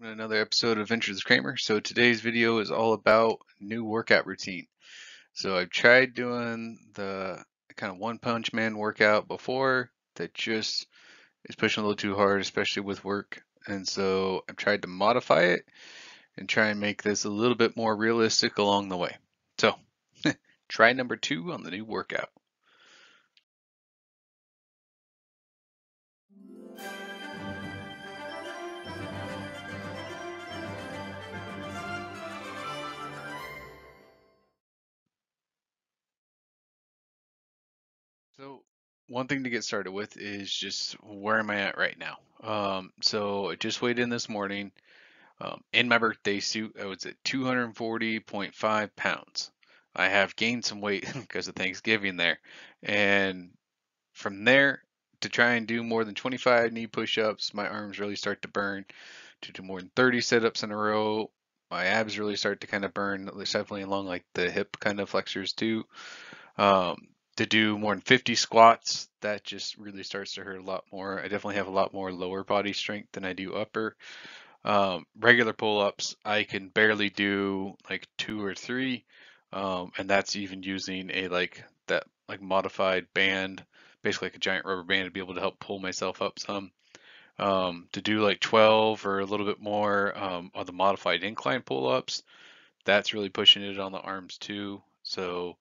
Welcome to another episode of Adventures with Kramer. So today's video is all about new workout routine. So I've tried doing the kind of one punch man workout before that just is pushing a little too hard, especially with work. And so I've tried to modify it and try and make this a little bit more realistic along the way. So try number two on the new workout. So one thing to get started with is just where am I at right now? Um, so I just weighed in this morning. Um, in my birthday suit, I was at 240.5 pounds. I have gained some weight because of Thanksgiving there. And from there, to try and do more than 25 knee push-ups, my arms really start to burn. To do more than 30 sit-ups in a row, my abs really start to kind of burn, definitely along like the hip kind of flexors too. Um, to do more than 50 squats, that just really starts to hurt a lot more. I definitely have a lot more lower body strength than I do upper. Um, regular pull-ups, I can barely do like two or three, um, and that's even using a like that like modified band, basically like a giant rubber band to be able to help pull myself up some. Um, to do like 12 or a little bit more um, on the modified incline pull-ups, that's really pushing it on the arms too. So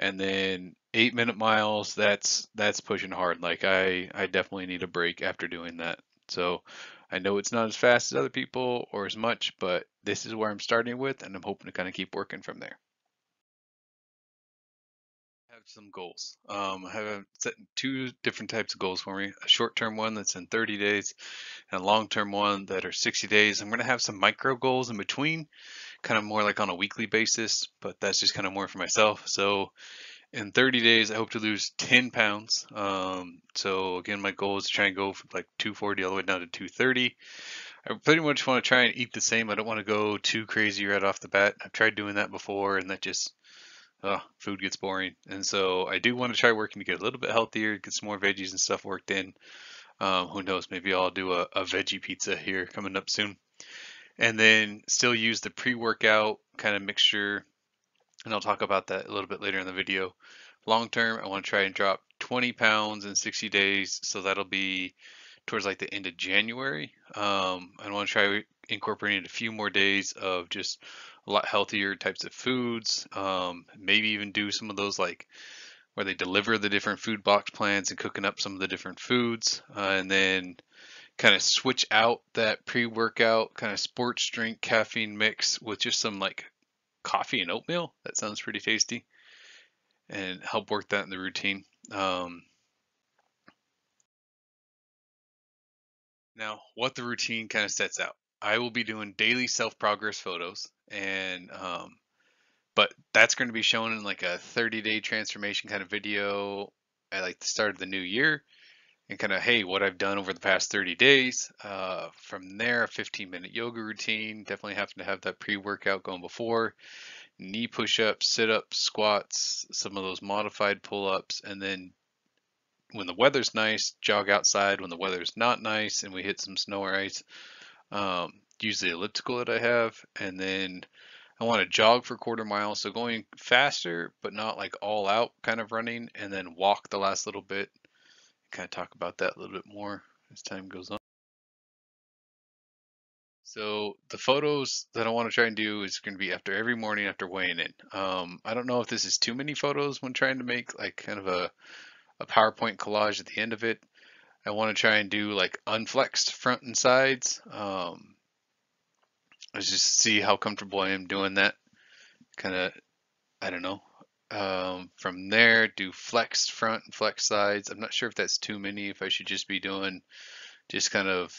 and then eight minute miles that's that's pushing hard. Like i i definitely need a break after doing that. So i know it's not as fast as other people or as much but this is where i'm starting with and i'm hoping to kind of keep working from there. I have some goals. Um, i have set two different types of goals for me a short-term one that's in 30 days and a long-term one that are 60 days. I'm going to have some micro goals in between kind of more like on a weekly basis, but that's just kind of more for myself. So in 30 days, I hope to lose 10 pounds. Um, so again, my goal is to try and go from like 240 all the way down to 230. I pretty much want to try and eat the same. I don't want to go too crazy right off the bat. I've tried doing that before, and that just uh, food gets boring. And so I do want to try working to get a little bit healthier, get some more veggies and stuff worked in. Um, who knows? Maybe I'll do a, a veggie pizza here coming up soon and then still use the pre-workout kind of mixture and I'll talk about that a little bit later in the video. Long term, I want to try and drop 20 pounds in 60 days, so that'll be towards like the end of January. Um, I want to try incorporating a few more days of just a lot healthier types of foods. Um, maybe even do some of those like where they deliver the different food box plans and cooking up some of the different foods, uh, and then kind of switch out that pre-workout kind of sports drink caffeine mix with just some like coffee and oatmeal. That sounds pretty tasty, and help work that in the routine. Um, now, what the routine kind of sets out. I will be doing daily self progress photos, and um, but that's going to be shown in like a 30 day transformation kind of video at like the start of the new year and kind of, hey, what I've done over the past 30 days. Uh, from there, a 15 minute yoga routine. Definitely having to have that pre workout going before. Knee push ups, sit ups, squats, some of those modified pull ups. And then when the weather's nice, jog outside. When the weather's not nice and we hit some snow or ice, um, use the elliptical that I have. And then I want to jog for quarter mile. So going faster, but not like all out kind of running. And then walk the last little bit kind of talk about that a little bit more as time goes on. So the photos that I want to try and do is going to be after every morning after weighing in. Um, I don't know if this is too many photos when trying to make like kind of a, a PowerPoint collage at the end of it. I want to try and do like unflexed front and sides. Um, let's just see how comfortable I am doing that. Kind of, I don't know, um, from there, do flexed front and flex sides. I'm not sure if that's too many, if I should just be doing just kind of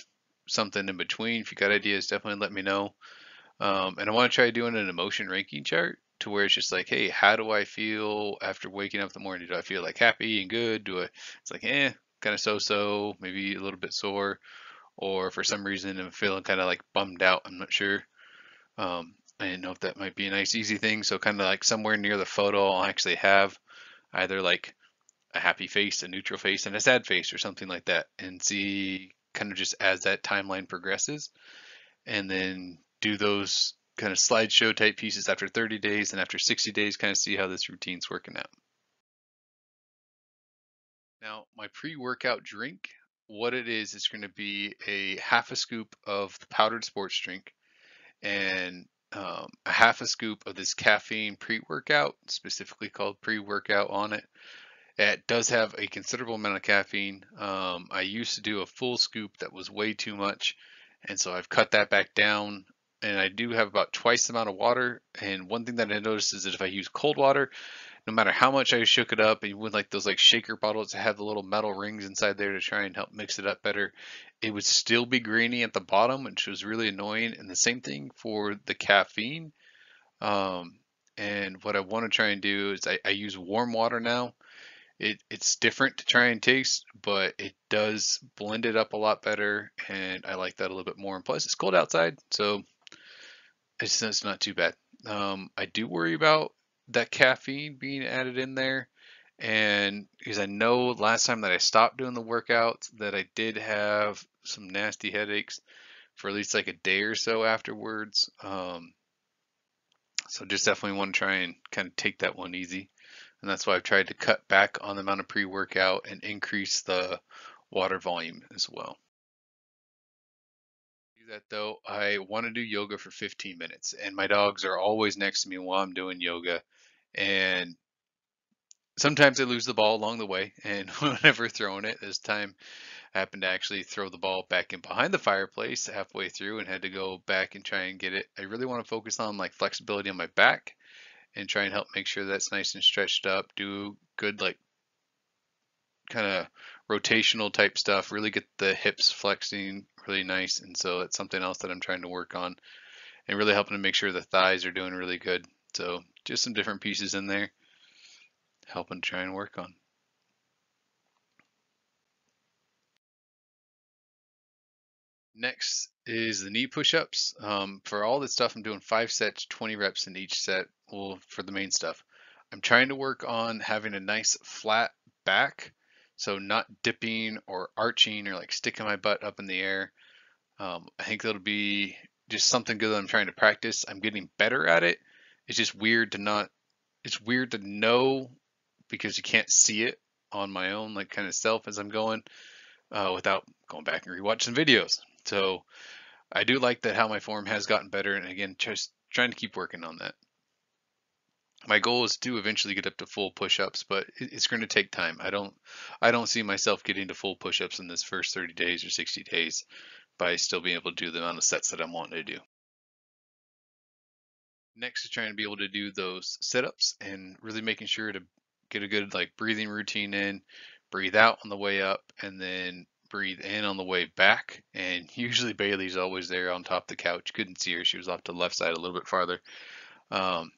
something in between. If you got ideas, definitely let me know. Um, and I want to try doing an emotion ranking chart to where it's just like, hey, how do I feel after waking up in the morning? Do I feel like happy and good? Do I, it's like, eh, kind of so-so, maybe a little bit sore, or for some reason I'm feeling kind of like bummed out. I'm not sure. Um, I didn't know if that might be a nice easy thing. So kind of like somewhere near the photo, I'll actually have either like a happy face, a neutral face, and a sad face or something like that and see kind of just as that timeline progresses. and then do those kind of slideshow type pieces after 30 days and after 60 days kind of see how this routine's working out. Now my pre-workout drink, what it is, is going to be a half a scoop of the powdered sports drink and um, a half a scoop of this caffeine pre-workout, specifically called pre-workout on it. It does have a considerable amount of caffeine. Um, I used to do a full scoop that was way too much, and so I've cut that back down. And I do have about twice the amount of water. And one thing that I noticed is that if I use cold water, no matter how much I shook it up, and with like those like shaker bottles that have the little metal rings inside there to try and help mix it up better, it would still be grainy at the bottom, which was really annoying. And the same thing for the caffeine. Um, and what I want to try and do is I, I use warm water now it, it's different to try and taste, but it does blend it up a lot better, and I like that a little bit more. And plus, it's cold outside, so it's, it's not too bad. Um, I do worry about that caffeine being added in there, and because I know last time that I stopped doing the workouts that I did have some nasty headaches for at least like a day or so afterwards. Um, so just definitely want to try and kind of take that one easy and that's why I've tried to cut back on the amount of pre-workout and increase the water volume as well. That though, I want to do yoga for 15 minutes, and my dogs are always next to me while I'm doing yoga, and sometimes I lose the ball along the way, and whenever throwing it, this time I happened to actually throw the ball back in behind the fireplace halfway through and had to go back and try and get it. I really want to focus on like flexibility on my back and try and help make sure that's nice and stretched up. Do good like kind of rotational type stuff. Really get the hips flexing really nice. And so that's something else that I'm trying to work on and really helping to make sure the thighs are doing really good. So just some different pieces in there helping try and work on. Next is the knee push-ups. Um, for all this stuff, I'm doing five sets, 20 reps in each set. Well, for the main stuff, I'm trying to work on having a nice flat back, so not dipping or arching or like sticking my butt up in the air. Um, I think that'll be just something good that I'm trying to practice. I'm getting better at it. It's just weird to not. It's weird to know because you can't see it on my own, like kind of self as I'm going, uh, without going back and rewatching videos. So I do like that how my form has gotten better, and again, just trying to keep working on that. My goal is to eventually get up to full push-ups, but it's going to take time. I don't, I don't see myself getting to full push-ups in this first 30 days or 60 days by still being able to do the amount of sets that I'm wanting to do. Next is trying to be able to do those sit-ups and really making sure to get a good like breathing routine in, breathe out on the way up, and then breathe in on the way back. And usually Bailey's always there on top of the couch. Couldn't see her. She was off to the left side a little bit farther. Um,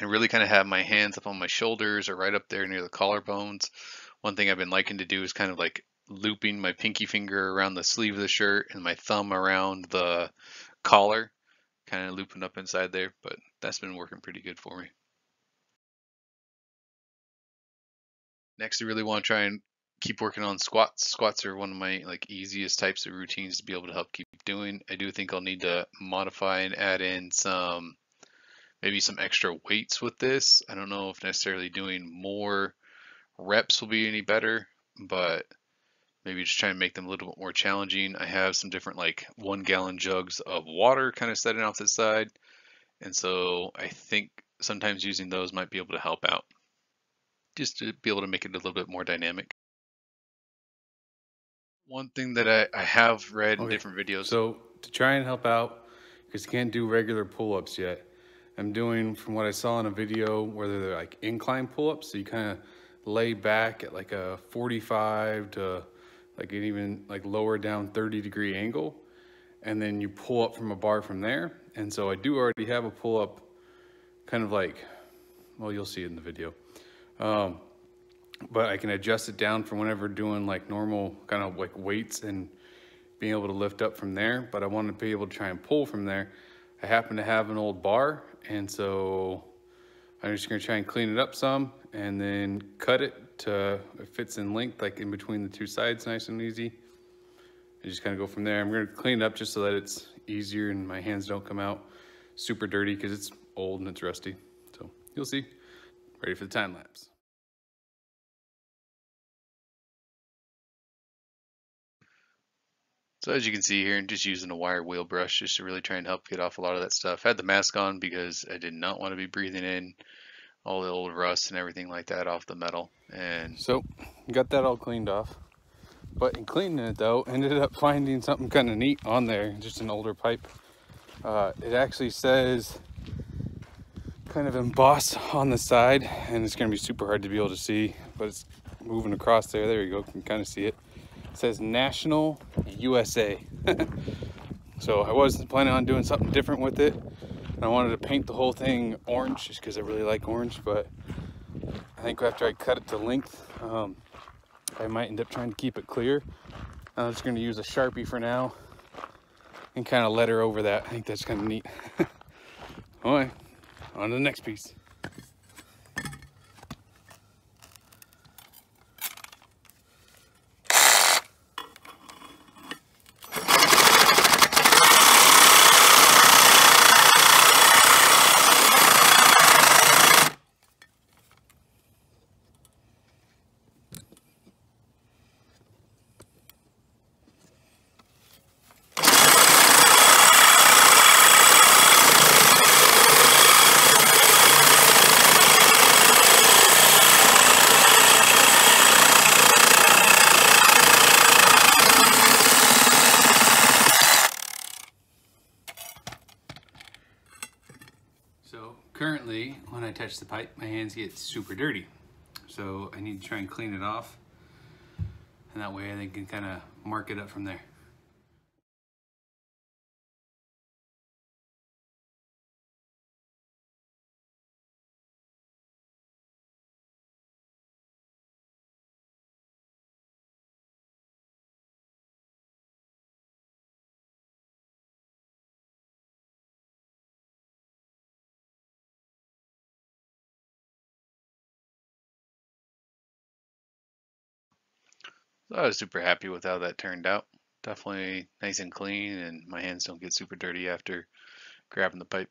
and really kind of have my hands up on my shoulders or right up there near the collarbones. One thing I've been liking to do is kind of like looping my pinky finger around the sleeve of the shirt and my thumb around the collar, kind of looping up inside there. But that's been working pretty good for me. Next, I really want to try and keep working on squats. Squats are one of my like easiest types of routines to be able to help keep doing. I do think I'll need to modify and add in some maybe some extra weights with this. I don't know if necessarily doing more reps will be any better, but maybe just try and make them a little bit more challenging. I have some different like one gallon jugs of water kind of setting off the side. And so I think sometimes using those might be able to help out just to be able to make it a little bit more dynamic. One thing that I, I have read okay. in different videos. So to try and help out, because you can't do regular pull-ups yet, I'm doing from what I saw in a video where they're like incline pull-ups. So you kind of lay back at like a 45 to like an even like lower down 30 degree angle. And then you pull up from a bar from there. And so I do already have a pull up kind of like, well, you'll see it in the video. Um, but I can adjust it down for whenever doing like normal kind of like weights and being able to lift up from there. But I want to be able to try and pull from there. I happen to have an old bar and so I'm just gonna try and clean it up some and then cut it to, it fits in length like in between the two sides nice and easy. And just kind of go from there. I'm gonna clean it up just so that it's easier and my hands don't come out super dirty because it's old and it's rusty. So you'll see. Ready for the time lapse. So as you can see here, I'm just using a wire wheel brush just to really try and help get off a lot of that stuff. I had the mask on because I did not want to be breathing in all the old rust and everything like that off the metal. And so got that all cleaned off. But in cleaning it though, ended up finding something kind of neat on there, just an older pipe. Uh, it actually says kind of embossed on the side and it's gonna be super hard to be able to see, but it's moving across there. There you go, can kind of see it. It says National USA. so I was planning on doing something different with it. And I wanted to paint the whole thing orange just because I really like orange, but I think after I cut it to length, um, I might end up trying to keep it clear. I'm just gonna use a Sharpie for now and kind of letter over that. I think that's kind of neat. All right, on to the next piece. So currently, when I touch the pipe, my hands get super dirty. So I need to try and clean it off. And that way I can kind of mark it up from there. So I was super happy with how that turned out. Definitely nice and clean and my hands don't get super dirty after grabbing the pipe.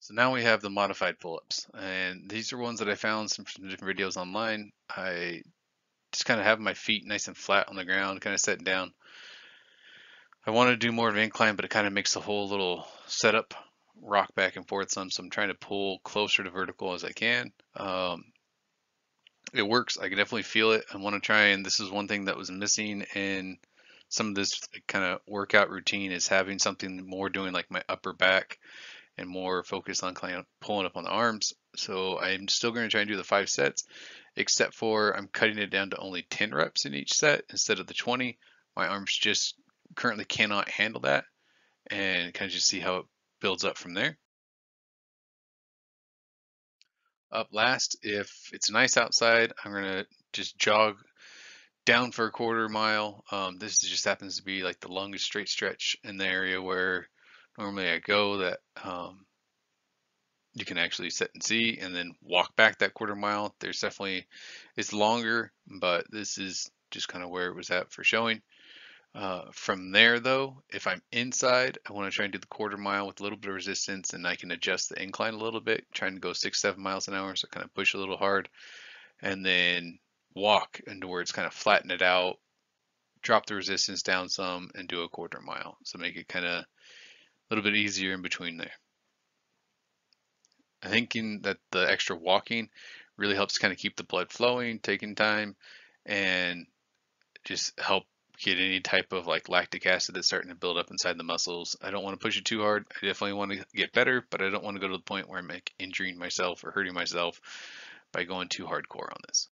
So now we have the modified pull-ups and these are ones that I found some, some different videos online. I just kind of have my feet nice and flat on the ground, kind of sitting down. I want to do more of an incline, but it kind of makes the whole little setup rock back and forth some, so I'm trying to pull closer to vertical as I can. Um, it works. I can definitely feel it. I want to try and this is one thing that was missing in some of this kind of workout routine is having something more doing like my upper back and more focused on kind pulling up on the arms. So I'm still going to try and do the five sets, except for I'm cutting it down to only 10 reps in each set instead of the 20. My arms just currently cannot handle that and kind of just see how it builds up from there. Up last. If it's nice outside, I'm gonna just jog down for a quarter mile. Um, this just happens to be like the longest straight stretch in the area where normally I go that um, you can actually sit and see and then walk back that quarter mile. There's definitely, it's longer, but this is just kind of where it was at for showing. Uh, from there though, if I'm inside, I want to try and do the quarter mile with a little bit of resistance and I can adjust the incline a little bit, trying to go six, seven miles an hour. So kind of push a little hard and then walk into where it's kind of flatten it out, drop the resistance down some and do a quarter mile. So make it kind of a little bit easier in between there. I'm thinking that the extra walking really helps kind of keep the blood flowing, taking time and just help get any type of like lactic acid that's starting to build up inside the muscles. I don't want to push it too hard. I definitely want to get better, but I don't want to go to the point where I'm like injuring myself or hurting myself by going too hardcore on this.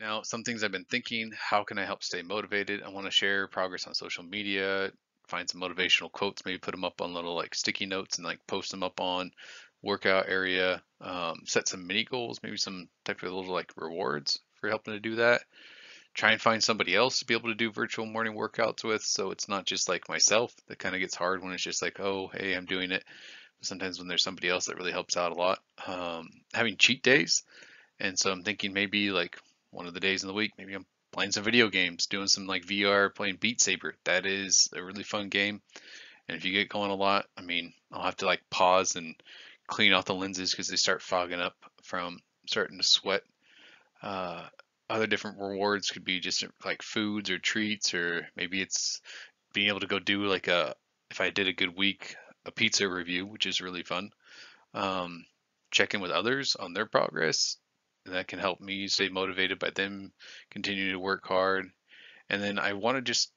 Now, some things I've been thinking, how can I help stay motivated? I want to share progress on social media, find some motivational quotes, maybe put them up on little like sticky notes and like post them up on workout area, um, set some mini goals, maybe some type of little like rewards for helping to do that try and find somebody else to be able to do virtual morning workouts with. So it's not just like myself that kind of gets hard when it's just like, oh, hey, I'm doing it. But sometimes when there's somebody else that really helps out a lot. Um, having cheat days. And so I'm thinking maybe like one of the days in the week, maybe I'm playing some video games, doing some like VR, playing Beat Saber. That is a really fun game. And if you get going a lot, I mean, I'll have to like pause and clean off the lenses because they start fogging up from starting to sweat. Uh, other different rewards could be just like foods or treats, or maybe it's being able to go do like a, if I did a good week, a pizza review, which is really fun. Um, check in with others on their progress. And that can help me stay motivated by them continuing to work hard. And then I want to just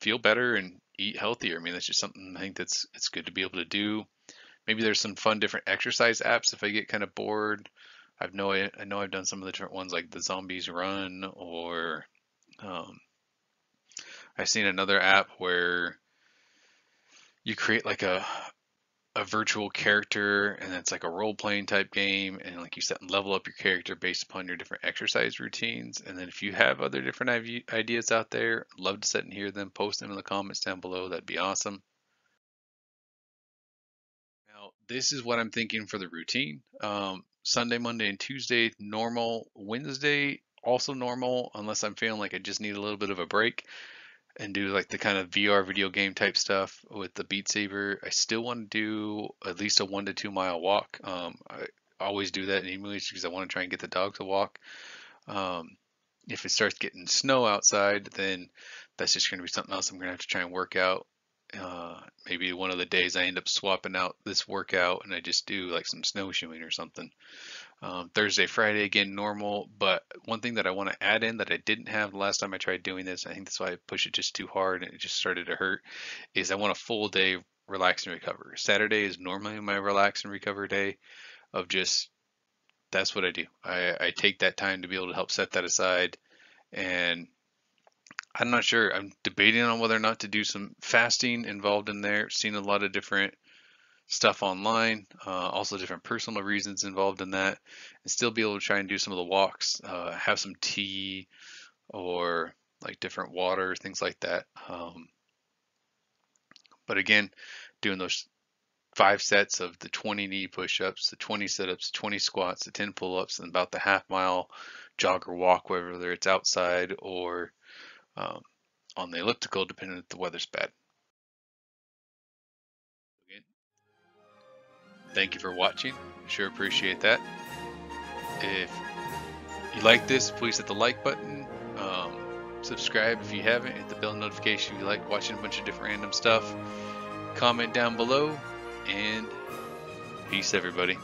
feel better and eat healthier. I mean, that's just something I think that's it's good to be able to do. Maybe there's some fun different exercise apps if I get kind of bored. I've know I, I know I've done some of the different ones like the Zombies Run or um, I've seen another app where you create like a a virtual character and it's like a role playing type game and like you set and level up your character based upon your different exercise routines. And then if you have other different ideas out there love to sit and hear them post them in the comments down below. That'd be awesome. Now this is what i'm thinking for the routine. Um, sunday monday and tuesday normal wednesday also normal unless i'm feeling like i just need a little bit of a break and do like the kind of VR video game type stuff with the Beat Saber. I still want to do at least a one to two mile walk. Um, I always do that in English because I want to try and get the dog to walk. Um, if it starts getting snow outside, then that's just going to be something else I'm going to have to try and work out. Uh, maybe one of the days I end up swapping out this workout and I just do like some snowshoeing or something. Um, Thursday, Friday, again, normal. But one thing that I want to add in that I didn't have the last time I tried doing this, I think that's why I pushed it just too hard and it just started to hurt, is I want a full day relax and recover. Saturday is normally my relax and recover day of just, that's what I do. I, I take that time to be able to help set that aside. And I'm not sure. I'm debating on whether or not to do some fasting involved in there. Seen a lot of different stuff online, uh, also different personal reasons involved in that, and still be able to try and do some of the walks, uh, have some tea or like different water, things like that. Um, but again, doing those five sets of the 20 knee push-ups, the 20 sit-ups, 20 squats, the 10 pull-ups, and about the half mile jog or walk, whether it's outside or um, on the elliptical, depending if the weather's bad. Thank you for watching. Sure appreciate that. If you like this, please hit the like button. Um, subscribe if you haven't. Hit the bell notification if you like watching a bunch of different random stuff. Comment down below. And peace, everybody.